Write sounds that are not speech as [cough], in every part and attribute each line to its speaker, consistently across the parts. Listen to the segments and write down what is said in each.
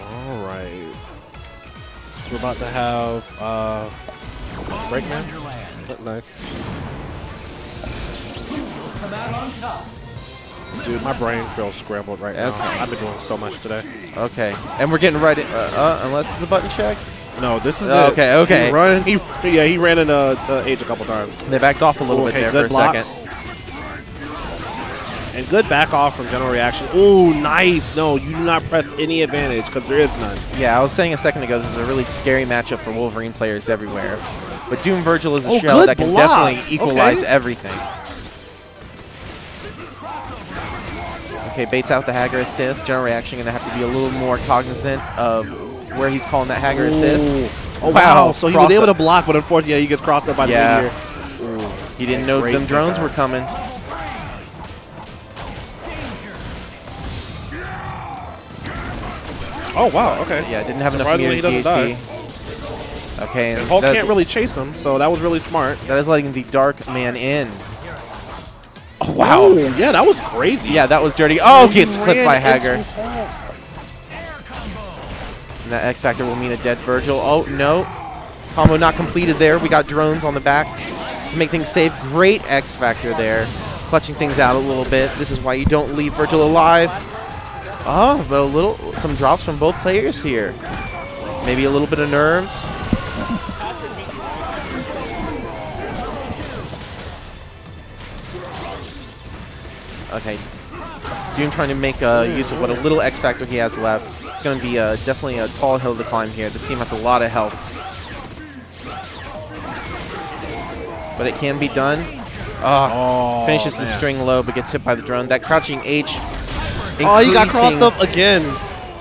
Speaker 1: All right. We're about to have uh, Breakman. Up next. Dude, my brain feels scrambled right now. I've been doing so much today.
Speaker 2: Okay. And we're getting right in, uh, uh, unless it's a button check.
Speaker 1: No, this is
Speaker 2: Oh,
Speaker 1: it.
Speaker 2: okay, okay.
Speaker 1: He run. He yeah, he ran into uh, Age a couple times.
Speaker 2: They backed off a little
Speaker 1: Okay,
Speaker 2: bit there for a
Speaker 1: blocks.
Speaker 2: second.
Speaker 1: And good back off from General Reaction. Ooh, nice. No, you do not press any advantage because there is none.
Speaker 2: Yeah, I was saying a second ago, this is a really scary matchup for Wolverine players everywhere. But Doom Vergil is a
Speaker 1: Oh,
Speaker 2: shell that can
Speaker 1: block.
Speaker 2: definitely equalize
Speaker 1: Okay.
Speaker 2: everything. Okay, baits out the Haggar assist. General Reaction going to have to be a little more cognizant of where he's calling that Haggar assist.
Speaker 1: Oh,
Speaker 2: Wow,
Speaker 1: wow. So he was able
Speaker 2: up.
Speaker 1: to block, but unfortunately, he gets crossed up by the
Speaker 2: Yeah.
Speaker 1: meteor.
Speaker 2: He didn't know them drones were coming.
Speaker 1: Oh, wow. Okay.
Speaker 2: Yeah, didn't have enough
Speaker 1: Surprisingly,
Speaker 2: meter
Speaker 1: he doesn't
Speaker 2: DHC. Okay, and
Speaker 1: And Hulk can't really chase him, so that was really smart.
Speaker 2: that is letting the Dark Man in. Oh, wow.
Speaker 1: Ooh, yeah, that was crazy.
Speaker 2: Yeah, that was dirty. Oh,
Speaker 1: He
Speaker 2: gets clipped by
Speaker 1: into Haggar.
Speaker 2: And that X Factor will mean a dead Vergil. Oh, no. Combo not completed there. We got drones on the back to make things safe. Great X Factor there. Clutching things out a little bit. This is why you don't leave Vergil alive. Oh, but a little, some drops from both players here. Maybe a little bit of nerves. Okay. Doom trying to make uh, use of what a little X Factor he has left. It's going to be uh, definitely a tall hill to climb here. This team has a lot of help. But it can be done. Ah,
Speaker 1: Oh,
Speaker 2: finishes the string low, but gets hit by the drone. That crouching H.
Speaker 1: Oh, he got crossed up again.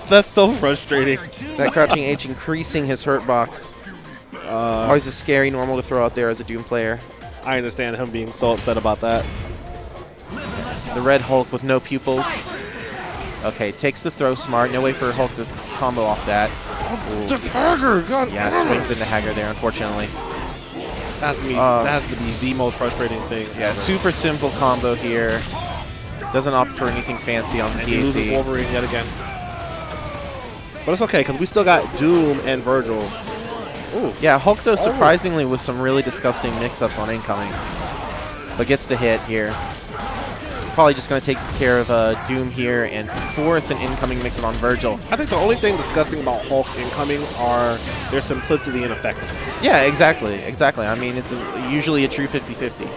Speaker 1: That's so frustrating.
Speaker 2: That crouching H increasing his hurt box.
Speaker 1: Uh,
Speaker 2: Always a scary normal to throw out there as a Doom player.
Speaker 1: I understand him being so upset about that.
Speaker 2: The Red Hulk with no pupils. Okay, takes the throw smart. No way for Hulk to combo off that.
Speaker 1: The Tiger, God.
Speaker 2: Yeah, swings into Haggar there, unfortunately.
Speaker 1: That has to be,
Speaker 2: Uh,
Speaker 1: that has to be the most frustrating thing.
Speaker 2: Yeah,
Speaker 1: ever.
Speaker 2: super simple combo here. Doesn't opt for anything fancy on the
Speaker 1: And loses Wolverine yet again. But it's okay because we still got Doom and Vergil. Ooh,
Speaker 2: Yeah, Hulk though surprisingly with some really disgusting mix-ups on incoming, but gets the hit here. Probably just going to take care of uh, Doom here and force an incoming mix-up on Vergil.
Speaker 1: I think the only thing disgusting about Hulk incomings are their simplicity and effectiveness.
Speaker 2: Yeah, exactly, exactly. I mean, it's a, usually a true 50-50.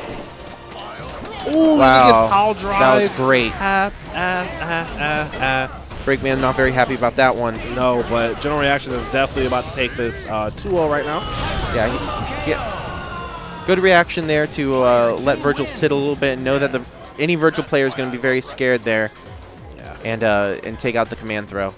Speaker 1: Ooh,
Speaker 2: Wow,
Speaker 1: he gets power drive.
Speaker 2: that was great.
Speaker 1: Ah, ah, ah, ah, ah.
Speaker 2: Breakman not very happy about that one.
Speaker 1: No, but General Reaction is definitely about to take this uh, 2-0 right now.
Speaker 2: Yeah, he, yeah. Good reaction there to uh, let Vergil sit a little bit and know that the any Vergil player is going to be very scared there,
Speaker 1: Yeah.
Speaker 2: and uh, and take out the command throw.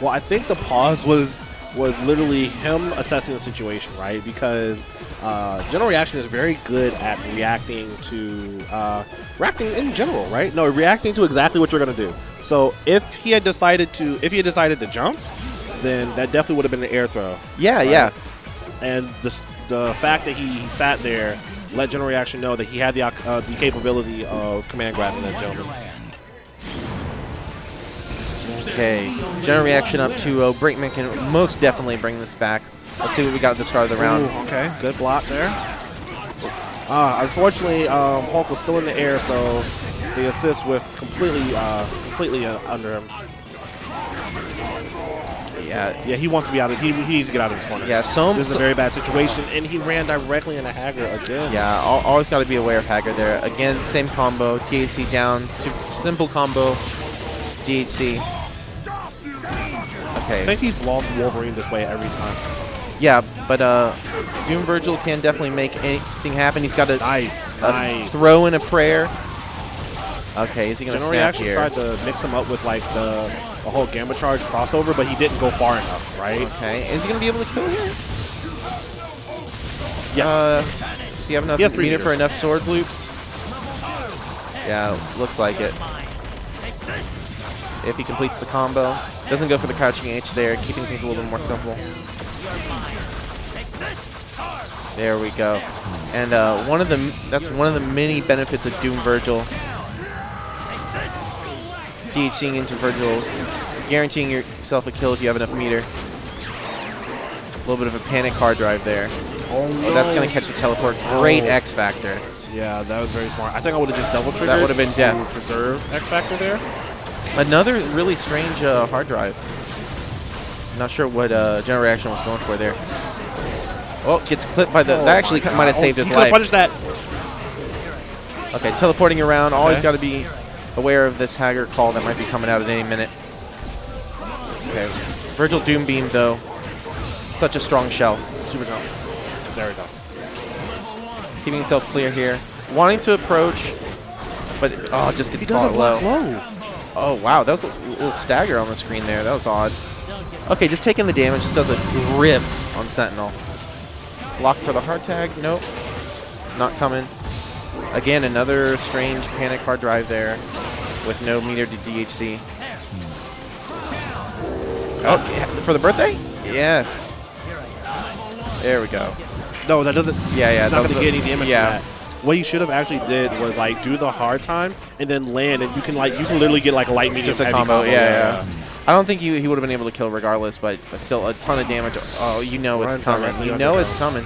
Speaker 1: Well, I think the pause was was literally him assessing the situation, right? Because uh, General Reaction is very good at reacting to uh, reacting in general, right? No, reacting to exactly what you're gonna do. So if he had decided to, if he had decided to jump, then that definitely would have been an air throw.
Speaker 2: Yeah,
Speaker 1: Right.
Speaker 2: yeah.
Speaker 1: And the the fact that he, he sat there let General Reaction know that he had the uh, the capability of command grabbing that gentleman.
Speaker 2: Okay, general reaction up 2-0. Breakman can most definitely bring this back. Let's see what we got at the start of the round.
Speaker 1: Ooh, okay, good block there. Uh, unfortunately, um, Hulk was still in the air, so the assist with completely, uh, completely uh, under him.
Speaker 2: Yeah,
Speaker 1: Yeah, he wants to be out of. He, he needs to get out of this corner.
Speaker 2: yeah. So,
Speaker 1: this is a very bad situation, and he ran directly into Haggar again.
Speaker 2: yeah. Always got to be aware of Haggar there. Again, same combo. DHC down. Simple combo. DHC.
Speaker 1: I think he's lost Wolverine this way every time.
Speaker 2: Yeah, but uh, Doom Vergil can definitely make anything happen. He's got a,
Speaker 1: Nice,
Speaker 2: a
Speaker 1: nice.
Speaker 2: throw and a prayer. Okay, is he gonna
Speaker 1: General
Speaker 2: snap here?
Speaker 1: tried to mix him up with like the, the whole Gamma Charge crossover, but he didn't go far enough, right?
Speaker 2: Okay, is he gonna be able to kill here?
Speaker 1: Yes.
Speaker 2: Uh, does he have enough
Speaker 1: He
Speaker 2: meter for enough sword loops? Yeah, looks like it. If he completes the combo. Doesn't go for the crouching H there, keeping things a little bit more simple. There we go. And uh, one of the that's one of the many benefits of Doom Vergil. DHCing into Vergil, guaranteeing yourself a kill if you have enough meter. A little bit of a panic hard drive there.
Speaker 1: Oh,
Speaker 2: Oh, that's gonna catch the teleport. Great
Speaker 1: Oh.
Speaker 2: X Factor.
Speaker 1: Yeah, that was very smart. I think I would have just double triggered.
Speaker 2: That would've been
Speaker 1: to
Speaker 2: death.
Speaker 1: Preserve X Factor there.
Speaker 2: Another really strange uh, hard drive. Not sure what uh, General Reaction was going for there. Oh, gets clipped by the.
Speaker 1: Oh
Speaker 2: that actually might have saved
Speaker 1: oh,
Speaker 2: his life.
Speaker 1: punished that.
Speaker 2: Okay, teleporting around. Always
Speaker 1: Okay.
Speaker 2: got to be aware of this Haggar call that might be coming out at any minute. Okay, Vergil Doom Beam though. Such a strong shell.
Speaker 1: Super jump. There we go.
Speaker 2: Keeping himself clear here. Wanting to approach, but oh, just gets
Speaker 1: He
Speaker 2: caught low.
Speaker 1: low.
Speaker 2: Oh wow, that was a little stagger on the screen there. That was odd. Okay, just taking the damage. Just does a grip on Sentinel. Block for the hard tag. Nope. Not coming. Again, another strange panic hard drive there with no meter to DHC. Hmm. Oh, for the birthday? Yes. There we go.
Speaker 1: No, that doesn't.
Speaker 2: Yeah, yeah.
Speaker 1: It's not gonna
Speaker 2: was
Speaker 1: get
Speaker 2: the-
Speaker 1: any damage
Speaker 2: Yeah.
Speaker 1: What you should have actually did was like do the hard time and then land, and you can like you can literally get like a light medium
Speaker 2: Just a
Speaker 1: heavy
Speaker 2: combo. Yeah, yeah. I don't think he, he would have been able to kill regardless, but still a ton of damage. Oh, you know it's coming. You know it's coming.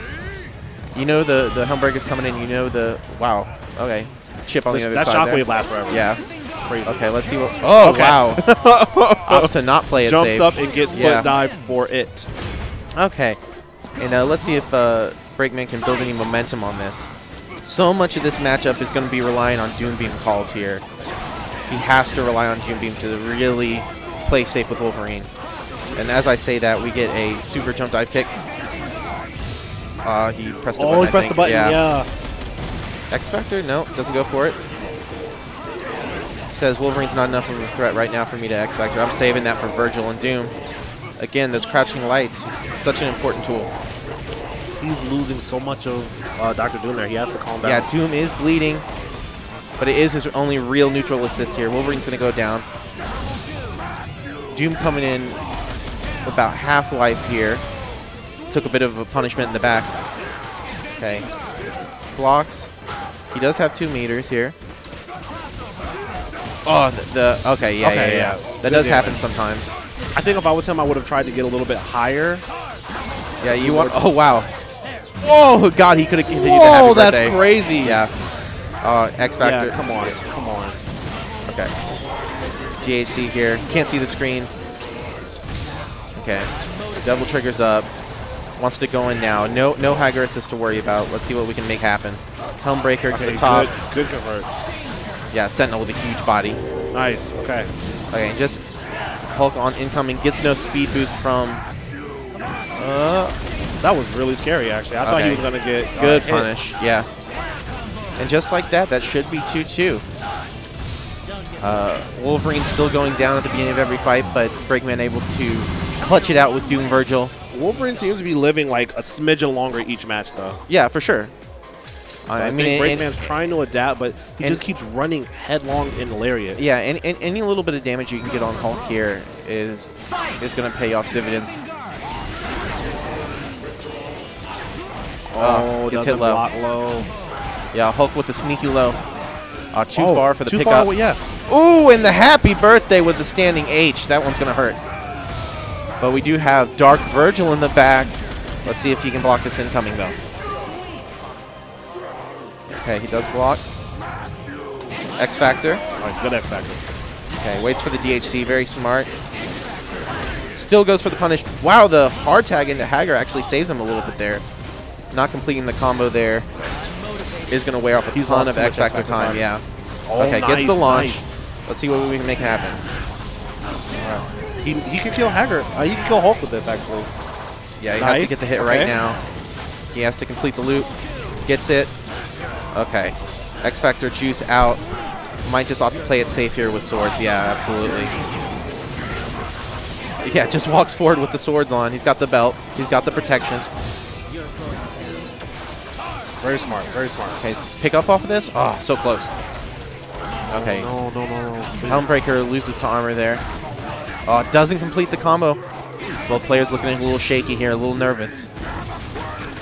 Speaker 2: You know the the Helmbreaker's coming in. You know the wow. Okay, chip on the other
Speaker 1: that
Speaker 2: side
Speaker 1: That
Speaker 2: shockwave
Speaker 1: lasts forever.
Speaker 2: Yeah.
Speaker 1: it's crazy.
Speaker 2: Okay, let's see what. Oh
Speaker 1: Okay.
Speaker 2: wow. [laughs] Opts to not play it
Speaker 1: Jumps
Speaker 2: safe.
Speaker 1: up and gets
Speaker 2: Yeah.
Speaker 1: foot dive for it.
Speaker 2: Okay, and uh, let's see if uh, Breakman can build any momentum on this. So much of this matchup is going to be relying on Doom Beam calls here. He has to rely on Doom Beam to really play safe with Wolverine. And as I say that, we get a super jump dive kick. Uh, he pressed the button.
Speaker 1: Oh,
Speaker 2: button.
Speaker 1: he pressed the button.
Speaker 2: Yeah.
Speaker 1: Yeah.
Speaker 2: X Factor? No, doesn't go for it. Says Wolverine's not enough of a threat right now for me to X Factor. I'm saving that for Vergil and Doom. Again, those crouching lights, such an important tool.
Speaker 1: He's losing so much of uh, Doctor Doom there. He has to calm down.
Speaker 2: Yeah, Doom is bleeding, but it is his only real neutral assist here. Wolverine's going to go down. Doom coming in about half life here. Took a bit of a punishment in the back. Okay. Blocks. He does have two meters here. Oh, the, the okay, yeah,
Speaker 1: Okay,
Speaker 2: yeah, yeah.
Speaker 1: yeah.
Speaker 2: That
Speaker 1: Good
Speaker 2: does
Speaker 1: damage.
Speaker 2: happen sometimes.
Speaker 1: I think if I was him, I would have tried to get a little bit higher.
Speaker 2: Yeah, you want? Oh wow. Oh god, he could have continued the
Speaker 1: Whoa,
Speaker 2: happy
Speaker 1: that's
Speaker 2: birthday.
Speaker 1: crazy.
Speaker 2: Yeah. Uh, X Factor.
Speaker 1: Yeah, come on, come on.
Speaker 2: Okay. GAC here. Can't see the screen. Okay. Double triggers up. Wants to go in now. No no Haggar assist to worry about. Let's see what we can make happen. Helmbreaker to the top.
Speaker 1: good, good convert.
Speaker 2: Yeah, Sentinel with a huge body.
Speaker 1: Nice. Okay.
Speaker 2: Okay, just Hulk on incoming. Gets no speed boost from.
Speaker 1: Uh, that was really scary. Actually, I thought he was gonna get uh,
Speaker 2: Good
Speaker 1: hit.
Speaker 2: punish. Yeah. And just like that, that should be 2-2. Uh, Wolverine still going down at the beginning of every fight, but Breakman able to clutch it out with Doom Vergil.
Speaker 1: Wolverine seems to be living like a smidgen longer each match, though.
Speaker 2: Yeah, for sure.
Speaker 1: So I,
Speaker 2: I mean,
Speaker 1: think Breakman's trying to adapt, but he just keeps running headlong in Lariat.
Speaker 2: Yeah, and, and any little bit of damage you can get on Hulk here is is going to pay off dividends.
Speaker 1: Oh,
Speaker 2: gets hit low.
Speaker 1: low.
Speaker 2: Yeah, Hulk with the sneaky low. Uh, too
Speaker 1: Oh,
Speaker 2: far for the
Speaker 1: too
Speaker 2: pickup.
Speaker 1: Far, yeah.
Speaker 2: Ooh, and the happy birthday with the standing H. That one's going to hurt. But we do have Dark Vergil in the back. Let's see if he can block this incoming, though. Okay, he does block. X Factor.
Speaker 1: Right, good X Factor.
Speaker 2: Okay, waits for the DHC. Very smart. Still goes for the punish. Wow, the hard tag into Haggar actually saves him a little bit there. Not completing the combo there is going to wear off a
Speaker 1: He's
Speaker 2: ton of X Factor time.
Speaker 1: time.
Speaker 2: Yeah.
Speaker 1: Oh,
Speaker 2: okay, gets the launch.
Speaker 1: nice.
Speaker 2: Let's see what we can make happen.
Speaker 1: He, he can kill Haggar. Uh, he can kill Hulk with this, actually.
Speaker 2: Yeah, he has to get the hit right now. He has to complete the loop. Gets it. Okay. X Factor juice out. Might just opt to play it safe here with swords. Yeah, absolutely. Yeah, just walks forward with the swords on. He's got the belt. He's got the protection.
Speaker 1: Very smart, very smart.
Speaker 2: Okay, pick up off of this. Oh, so close. Okay.
Speaker 1: No, no, no, no.
Speaker 2: Helmbreaker loses to armor there. Oh, doesn't complete the combo. Both players looking a little shaky here, a little nervous.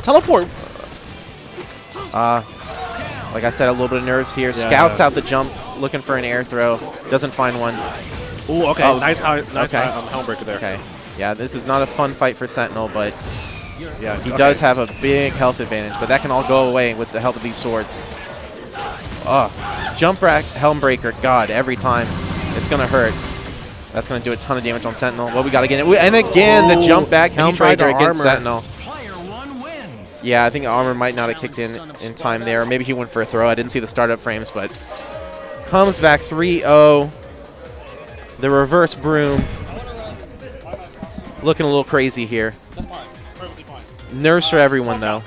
Speaker 1: Teleport.
Speaker 2: Uh, like I said, a little bit of nerves here. Scouts out the jump, looking for an air throw. Doesn't find one.
Speaker 1: Ooh, okay.
Speaker 2: Oh,
Speaker 1: nice, high, nice
Speaker 2: okay.
Speaker 1: high, um, Helmbreaker there.
Speaker 2: Okay. Yeah, this is not a fun fight for Sentinel, but
Speaker 1: Yeah,
Speaker 2: he
Speaker 1: okay.
Speaker 2: does have a big health advantage. But that can all go away with the help of these swords. Oh, jump rack, helm breaker. God, every time it's gonna hurt. That's gonna do a ton of damage on Sentinel. Well, we gotta get it. And again, the jump back
Speaker 1: and he
Speaker 2: helm breaker against. Sentinel. Yeah, I think armor might not have kicked in in time there. Maybe he went for a throw. I didn't see the startup frames, but comes back 3-0. The reverse broom. Looking a little crazy here. Nerves for everyone, though.